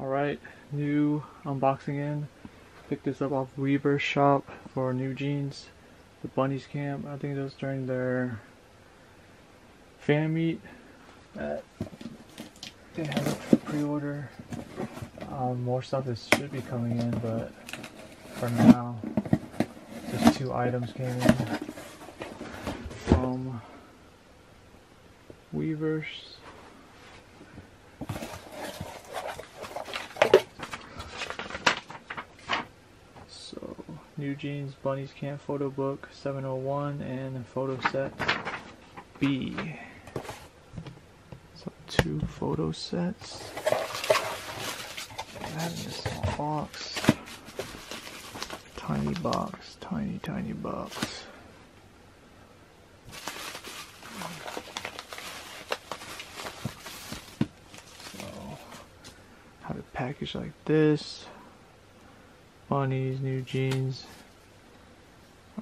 Alright, new unboxing in. Picked this up off Weverse shop for NewJeans. The Bunnies Camp. I think it was during their fan meet. Uh, they had it for pre-order. Um, more stuff is should be coming in, but for now, just two items came in from Weverse. So, NewJeans Bunnies Camp Photo Book 701 and Photo Set B. So, two photo sets. Box. Tiny box, tiny, tiny box. So, have it packaged like this bunnies, NewJeans.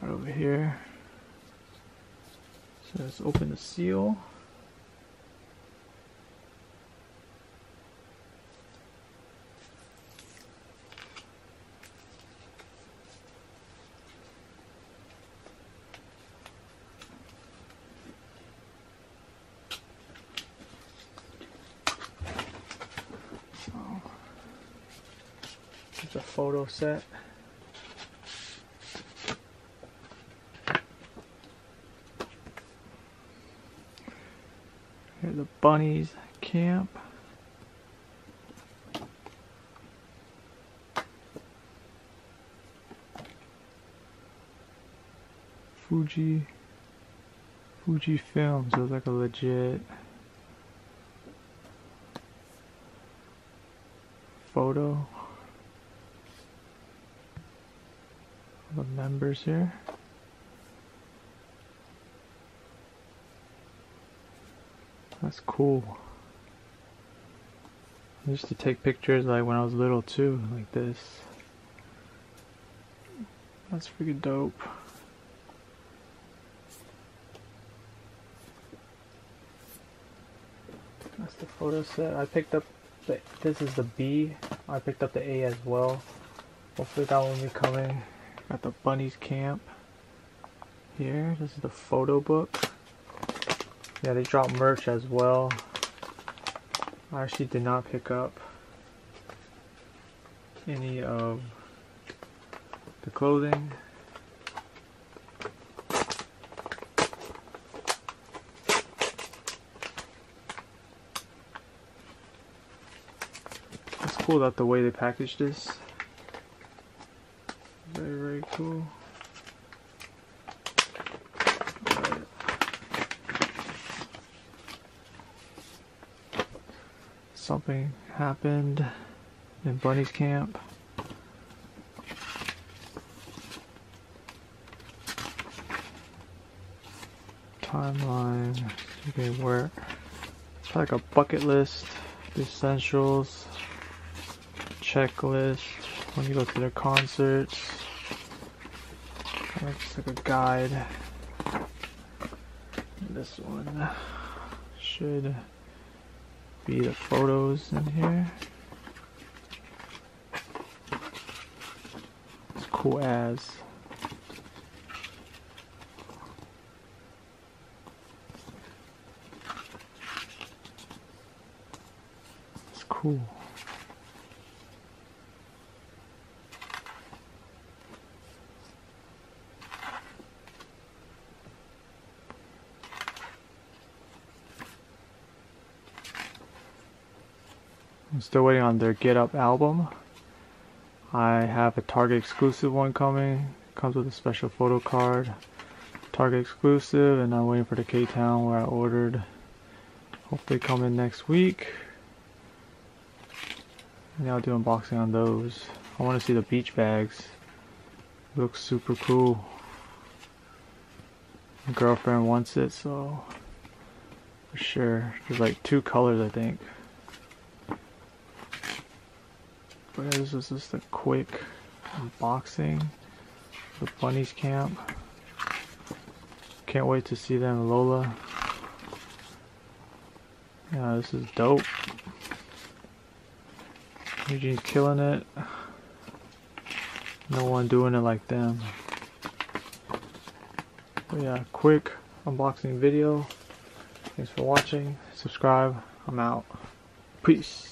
Right over here. So let's open the seal. So it's a photo set. Here's the bunnies camp. Fuji Fuji Film, so it's like a legit photo the members here. That's cool. I used to take pictures like when I was little too, like this. That's freaking dope. That's the photo set. I picked up the, this is the B. I picked up the A as well. Hopefully that one will be coming. Got the bunnies camp here. This is the photo book. Yeah, they dropped merch as well. I actually did not pick up any of the clothing. It's cool that the way they packaged this. Cool. Something happened in Bunny's camp. Timeline. Okay, where? It's like a bucket list, essentials, checklist, when you go to their concerts. Looks like a guide. This one should be the photos in here. It's cool as. It's cool. I'm still waiting on their Get Up album. I have a Target exclusive one coming. Comes with a special photo card. Target exclusive, and I'm waiting for the K Town where I ordered. Hopefully, come in next week. And I'll do unboxing on those. I want to see the beach bags. Looks super cool. My girlfriend wants it, so for sure. There's like two colors, I think. But this is just a quick unboxing. The bunnies camp. Can't wait to see them, Lola. Yeah, this is dope. NewJeans killing it. No one doing it like them. But yeah, quick unboxing video. Thanks for watching. Subscribe. I'm out. Peace.